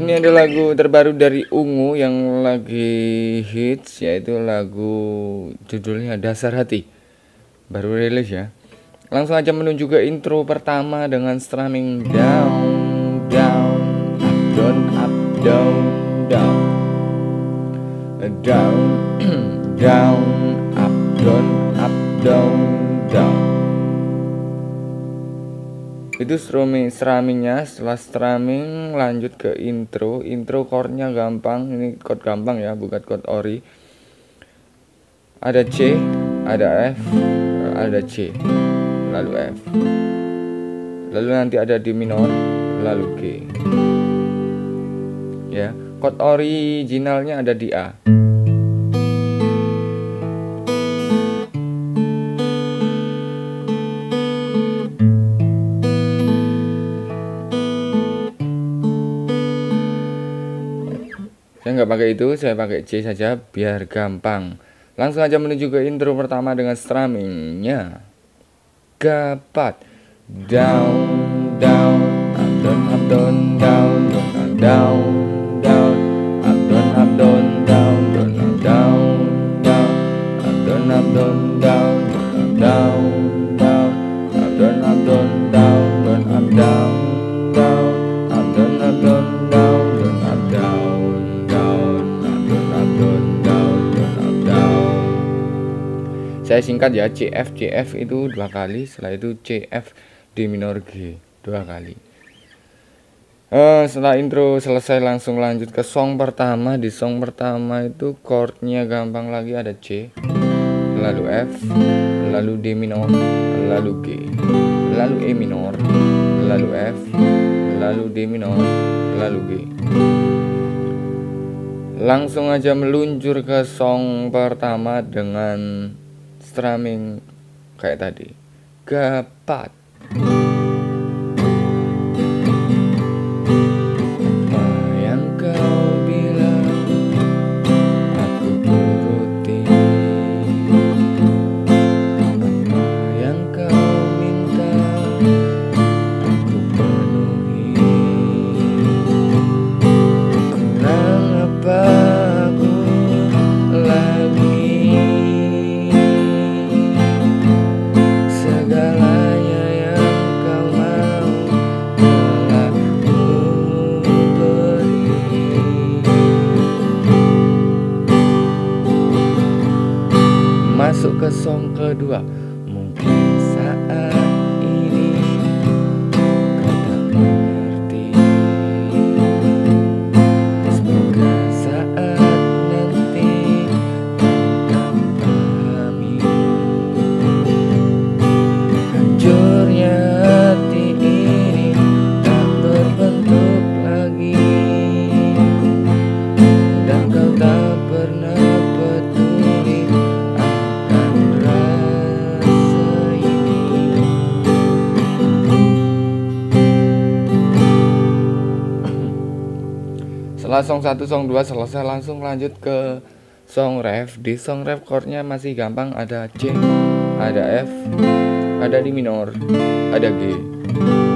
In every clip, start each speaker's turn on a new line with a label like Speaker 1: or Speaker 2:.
Speaker 1: Ini ada lagu terbaru dari Ungu yang lagi hits yaitu lagu judulnya Dasar Hati. Baru rilis ya. Langsung aja menuju ke intro pertama dengan strumming down down up down up down down down down up down up down down itu strumming strummingnya setelah strumming lanjut ke intro. Intro chordnya gampang ini chord gampang ya bukan chord ori. Ada C ada F ada C lalu F. Lalu nanti ada D minor lalu G. Ya chord originalnya ada di A saya nggak pakai itu saya pakai C saja biar gampang. Langsung aja menuju ke intro pertama dengan strummingnya. Gapat. Down down up down up down down down down saya singkat ya CF CF itu dua kali setelah itu CF D minor G dua kali. Uh, setelah intro selesai langsung lanjut ke song pertama. Di song pertama itu chordnya gampang lagi ada C lalu F lalu D minor lalu G lalu E minor lalu F lalu D minor lalu G. Langsung aja meluncur ke song pertama dengan strumming kayak tadi. Gapat song kedua setelah song 1 song 2 selesai langsung lanjut ke song ref. Di song ref chordnya masih gampang ada C ada F ada D minor ada G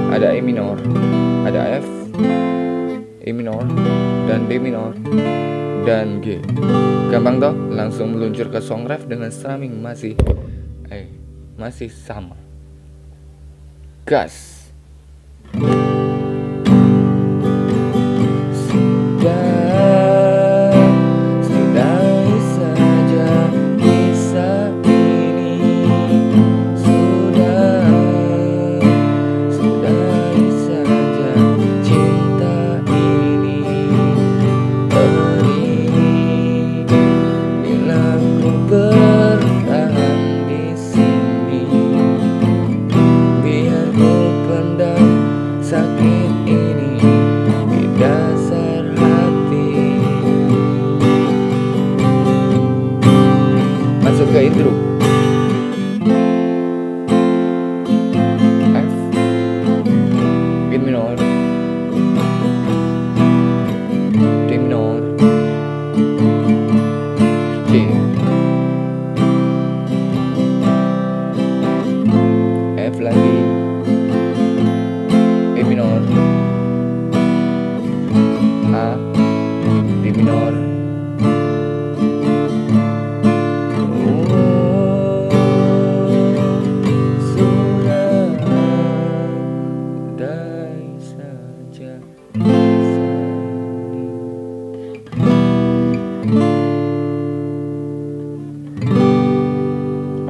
Speaker 1: ada E minor ada F E minor dan D minor dan G. Gampang toh? Langsung meluncur ke song ref dengan strumming masih eh masih sama. Gas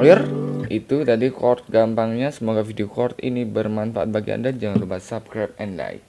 Speaker 1: Clear? Itu tadi chord gampangnya. Semoga video chord ini bermanfaat bagi Anda. Jangan lupa subscribe and like.